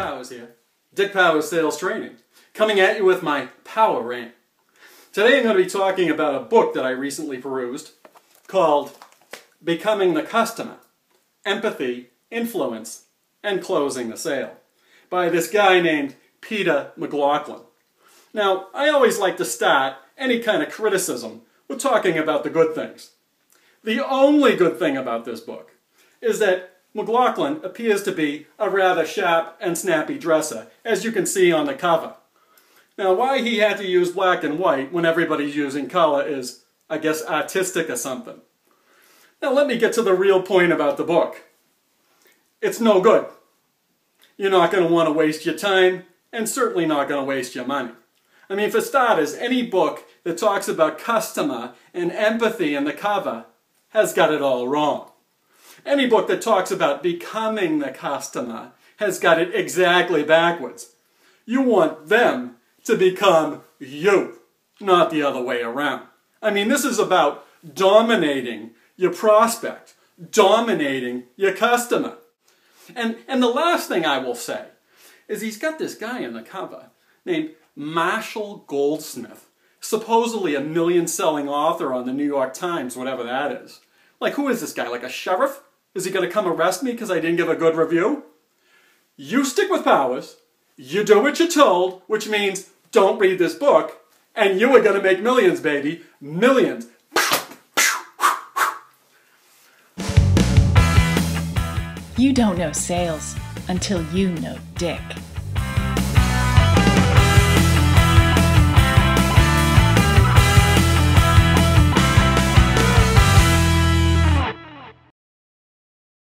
Dick Powers here, Dick Powers Sales Training, coming at you with my power rant. Today I'm going to be talking about a book that I recently perused called Becoming the Customer Empathy, Influence, and Closing the Sale by this guy named Peter McLaughlin. Now, I always like to start any kind of criticism with talking about the good things. The only good thing about this book is that McLaughlin appears to be a rather sharp and snappy dresser, as you can see on the cover. Now, why he had to use black and white when everybody's using color is, I guess, artistic or something. Now, let me get to the real point about the book. It's no good. You're not going to want to waste your time, and certainly not going to waste your money. I mean, for starters, any book that talks about customer and empathy in the cover has got it all wrong. Any book that talks about becoming the customer has got it exactly backwards. You want them to become you, not the other way around. I mean, this is about dominating your prospect, dominating your customer. And, and the last thing I will say is he's got this guy in the cover named Marshall Goldsmith, supposedly a million selling author on the New York Times, whatever that is. Like, who is this guy? Like a sheriff? Is he going to come arrest me because I didn't give a good review? You stick with Powers, you do what you're told, which means don't read this book, and you are going to make millions, baby. Millions. You don't know sales until you know Dick.